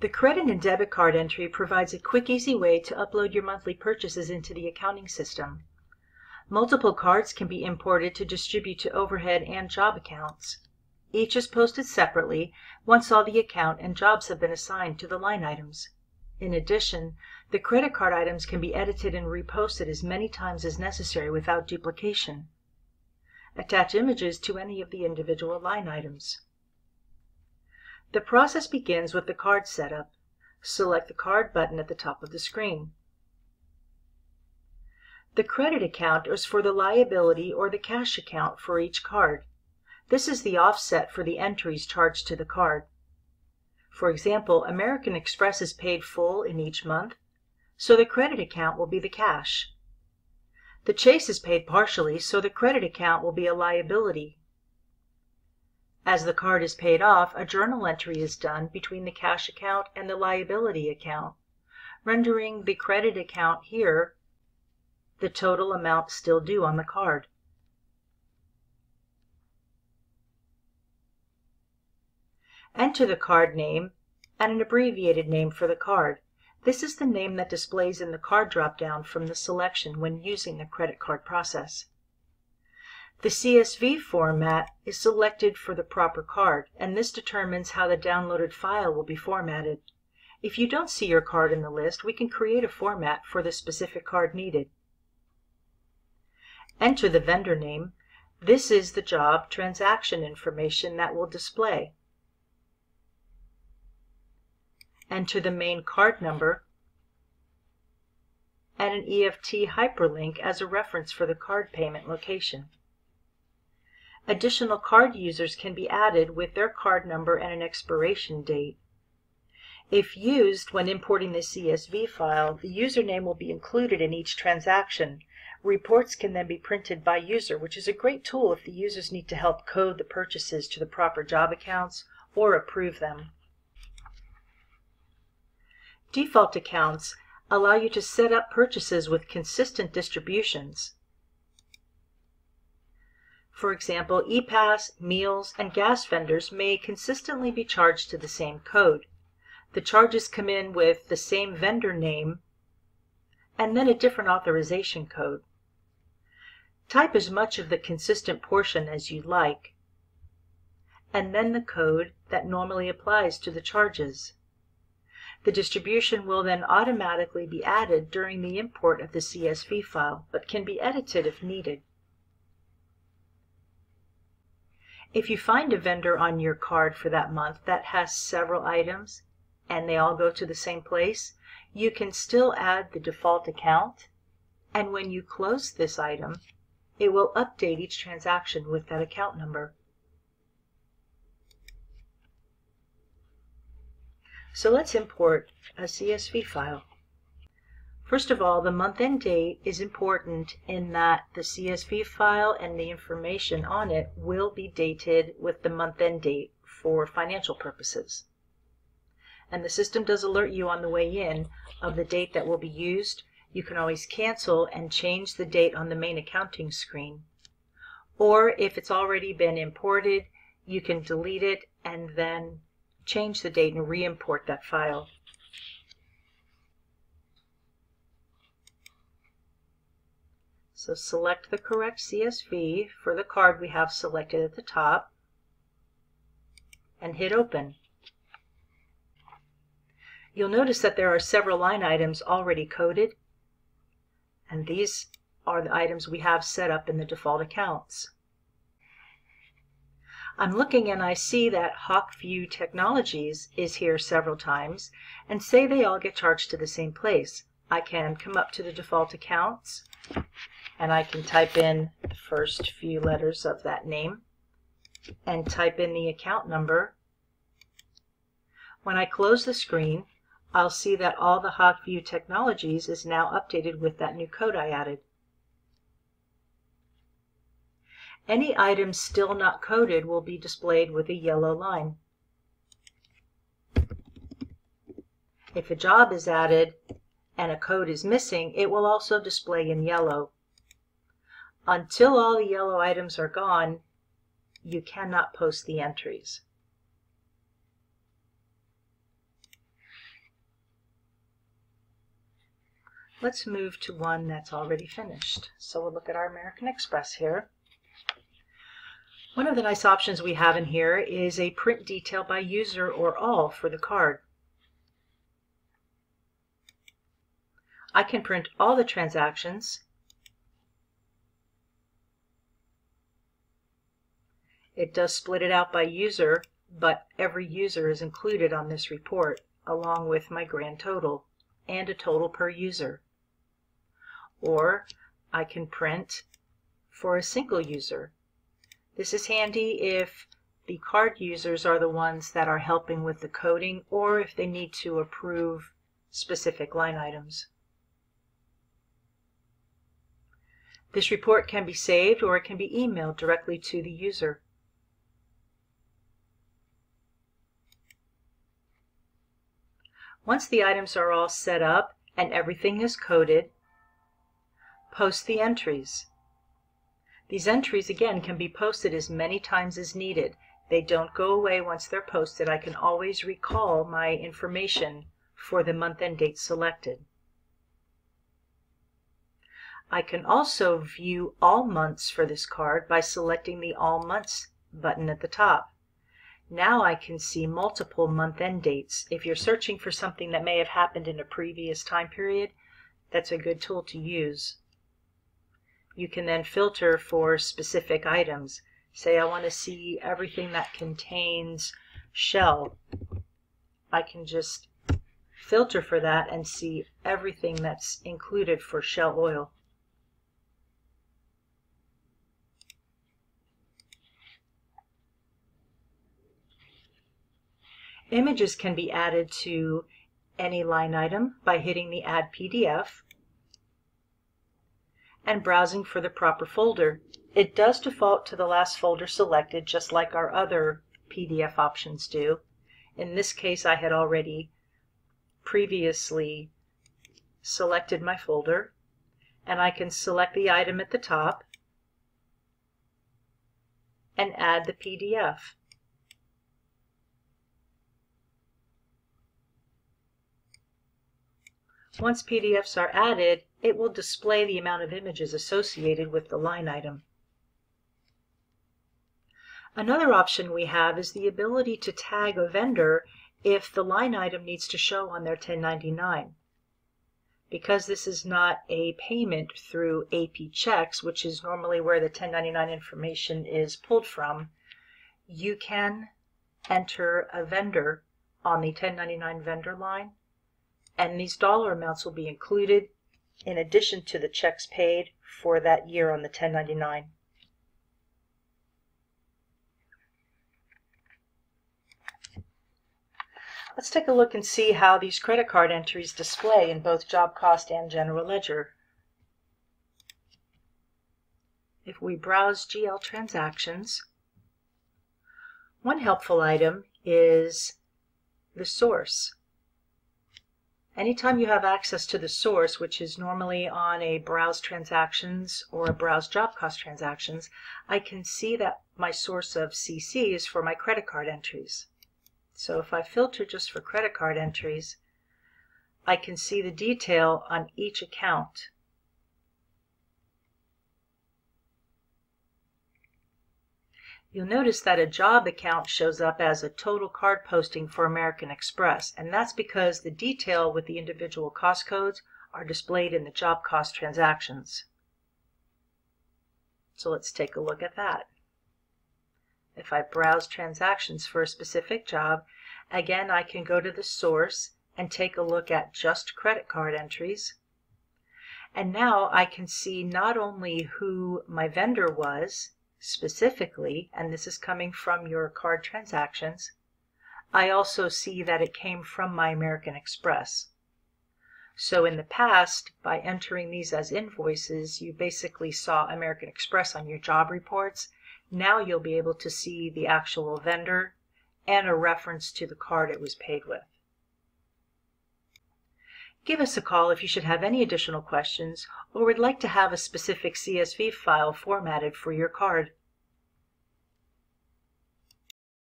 The credit and debit card entry provides a quick, easy way to upload your monthly purchases into the accounting system. Multiple cards can be imported to distribute to overhead and job accounts. Each is posted separately once all the account and jobs have been assigned to the line items. In addition, the credit card items can be edited and reposted as many times as necessary without duplication. Attach images to any of the individual line items. The process begins with the card setup. Select the Card button at the top of the screen. The credit account is for the liability or the cash account for each card. This is the offset for the entries charged to the card. For example, American Express is paid full in each month, so the credit account will be the cash. The Chase is paid partially, so the credit account will be a liability as the card is paid off, a journal entry is done between the cash account and the liability account, rendering the credit account here the total amount still due on the card. Enter the card name and an abbreviated name for the card. This is the name that displays in the card drop-down from the selection when using the credit card process. The CSV format is selected for the proper card, and this determines how the downloaded file will be formatted. If you don't see your card in the list, we can create a format for the specific card needed. Enter the vendor name. This is the job transaction information that will display. Enter the main card number and an EFT hyperlink as a reference for the card payment location. Additional card users can be added with their card number and an expiration date. If used when importing the CSV file, the username will be included in each transaction. Reports can then be printed by user, which is a great tool if the users need to help code the purchases to the proper job accounts or approve them. Default accounts allow you to set up purchases with consistent distributions. For example, ePass, meals, and gas vendors may consistently be charged to the same code. The charges come in with the same vendor name and then a different authorization code. Type as much of the consistent portion as you like, and then the code that normally applies to the charges. The distribution will then automatically be added during the import of the CSV file, but can be edited if needed. If you find a vendor on your card for that month that has several items and they all go to the same place, you can still add the default account and when you close this item, it will update each transaction with that account number. So let's import a CSV file. First of all, the month-end date is important in that the CSV file and the information on it will be dated with the month-end date for financial purposes. And the system does alert you on the way in of the date that will be used. You can always cancel and change the date on the main accounting screen. Or if it's already been imported, you can delete it and then change the date and re-import that file. So select the correct CSV for the card we have selected at the top and hit open. You'll notice that there are several line items already coded and these are the items we have set up in the default accounts. I'm looking and I see that HawkView Technologies is here several times and say they all get charged to the same place. I can come up to the default accounts and I can type in the first few letters of that name and type in the account number. When I close the screen, I'll see that all the HawkView Technologies is now updated with that new code I added. Any items still not coded will be displayed with a yellow line. If a job is added and a code is missing, it will also display in yellow. Until all the yellow items are gone, you cannot post the entries. Let's move to one that's already finished. So we'll look at our American Express here. One of the nice options we have in here is a print detail by user or all for the card. I can print all the transactions It does split it out by user, but every user is included on this report along with my grand total and a total per user. Or I can print for a single user this is handy if the card users are the ones that are helping with the coding or if they need to approve specific line items. This report can be saved or it can be emailed directly to the user. Once the items are all set up and everything is coded, post the entries. These entries, again, can be posted as many times as needed. They don't go away once they're posted. I can always recall my information for the month and date selected. I can also view all months for this card by selecting the All Months button at the top. Now I can see multiple month-end dates. If you're searching for something that may have happened in a previous time period, that's a good tool to use you can then filter for specific items. Say I want to see everything that contains shell. I can just filter for that and see everything that's included for shell oil. Images can be added to any line item by hitting the Add PDF and browsing for the proper folder. It does default to the last folder selected just like our other PDF options do. In this case I had already previously selected my folder and I can select the item at the top and add the PDF. Once PDFs are added, it will display the amount of images associated with the line item. Another option we have is the ability to tag a vendor if the line item needs to show on their 1099. Because this is not a payment through AP checks, which is normally where the 1099 information is pulled from, you can enter a vendor on the 1099 vendor line and these dollar amounts will be included in addition to the checks paid for that year on the 1099. Let's take a look and see how these credit card entries display in both job cost and general ledger. If we browse GL transactions, one helpful item is the source. Anytime you have access to the source, which is normally on a browse transactions or a browse job cost transactions, I can see that my source of CC is for my credit card entries. So if I filter just for credit card entries, I can see the detail on each account. You'll notice that a job account shows up as a total card posting for American Express, and that's because the detail with the individual cost codes are displayed in the job cost transactions. So let's take a look at that. If I browse transactions for a specific job, again I can go to the source and take a look at just credit card entries. And now I can see not only who my vendor was, specifically, and this is coming from your card transactions, I also see that it came from my American Express. So in the past, by entering these as invoices, you basically saw American Express on your job reports. Now you'll be able to see the actual vendor and a reference to the card it was paid with. Give us a call if you should have any additional questions or would like to have a specific CSV file formatted for your card.